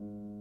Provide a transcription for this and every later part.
you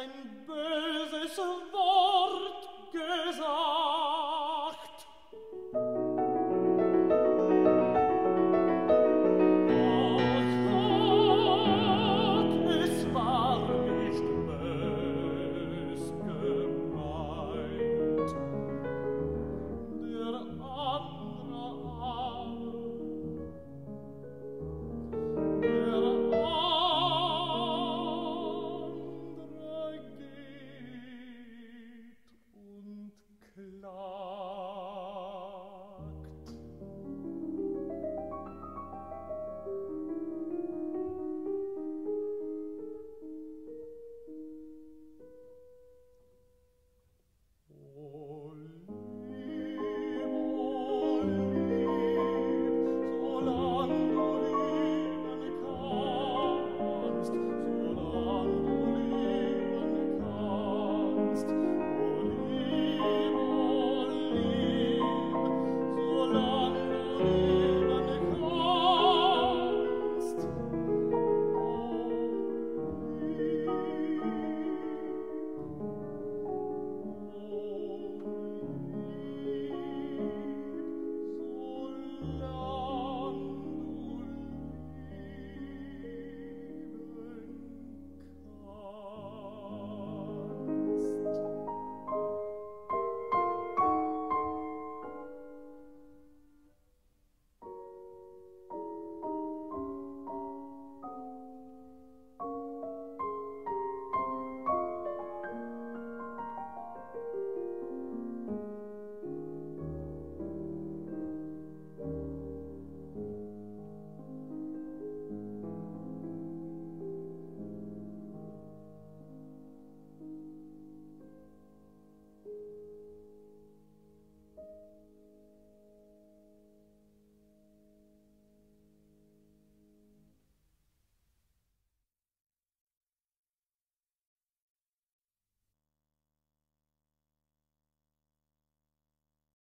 ein Böse.